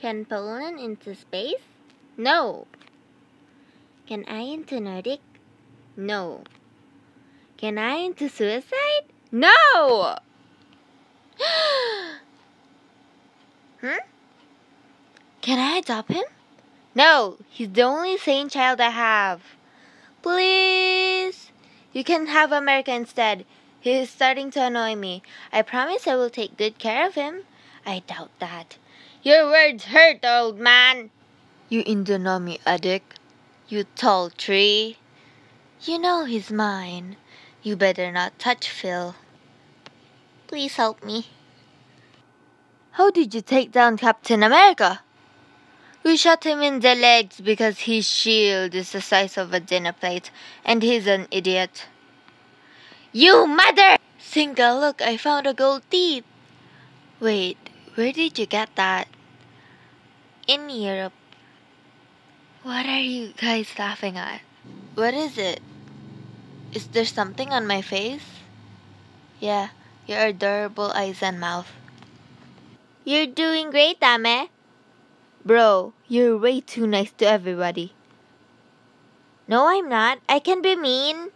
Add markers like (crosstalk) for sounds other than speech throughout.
Can Poland into space? No. Can I into Nordic? No. Can I into suicide? No! (gasps) hmm? Can I adopt him? No, he's the only sane child I have. Please? You can have America instead. He is starting to annoy me. I promise I will take good care of him. I doubt that. Your words hurt, old man. You Indonomi addict. You tall tree. You know he's mine. You better not touch Phil. Please help me. How did you take down Captain America? We shot him in the legs because his shield is the size of a dinner plate and he's an idiot. You mother! Singa, look, I found a gold teeth. Wait, where did you get that? In Europe. What are you guys laughing at? What is it? Is there something on my face? Yeah, your adorable eyes and mouth. You're doing great, Ame. Bro, you're way too nice to everybody. No, I'm not. I can be mean.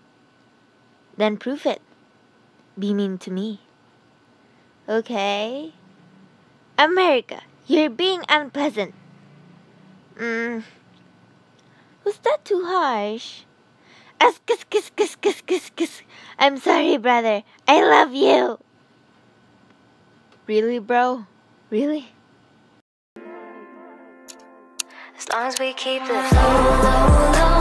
Then prove it. Be mean to me. Okay? America, you're being unpleasant. Mm. Was that too harsh? As kiss kiss kiss kiss kiss kiss. I'm sorry, brother. I love you. Really, bro? Really? As long as we keep it.